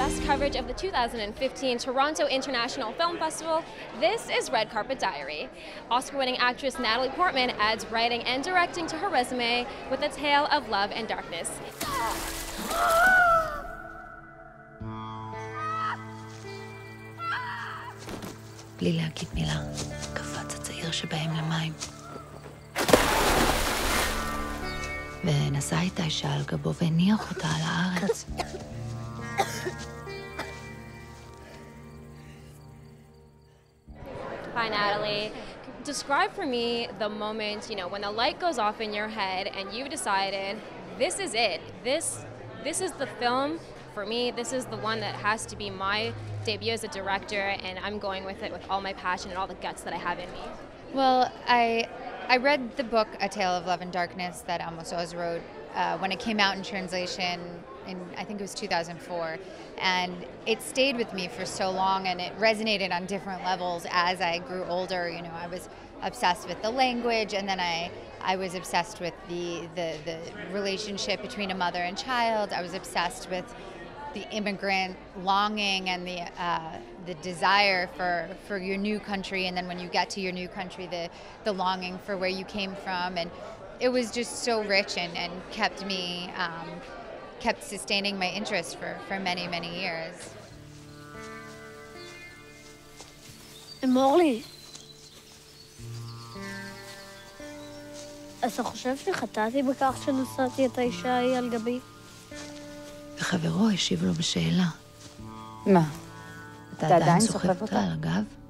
best coverage of the 2015 Toronto International Film Festival, this is Red Carpet Diary. Oscar winning actress Natalie Portman adds writing and directing to her resume with a tale of love and darkness. בלי להגיד מילה, קפץ הצעיר שבהם למים. ונשא את האישה על גבו והניח אותה על הארץ. Hi, Natalie. Describe for me the moment, you know, when the light goes off in your head and you've decided this is it. This this is the film for me. This is the one that has to be my debut as a director and I'm going with it with all my passion and all the guts that I have in me. Well, I I read the book A Tale of Love and Darkness that Amos Oz wrote uh, when it came out in translation in I think it was 2004, and it stayed with me for so long, and it resonated on different levels as I grew older. You know, I was obsessed with the language, and then I I was obsessed with the the, the relationship between a mother and child. I was obsessed with the immigrant longing and the uh, the desire for, for your new country, and then when you get to your new country, the the longing for where you came from, and it was just so rich and, and kept me um, kept sustaining my interest for, for many many years. אמור לי. אתה חושב שחטאתי בכך שנשאתי את האישה ההיא על גבי? וחברו השיב לו בשאלה. מה? אתה עדיין סוחב אותה על הגב?